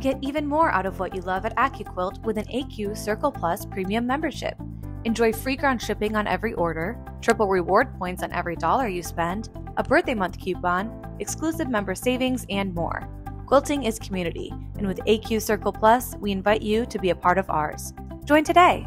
Get even more out of what you love at AccuQuilt with an AQ Circle Plus premium membership. Enjoy free ground shipping on every order, triple reward points on every dollar you spend, a birthday month coupon, exclusive member savings, and more. Quilting is community, and with AQ Circle Plus, we invite you to be a part of ours. Join today!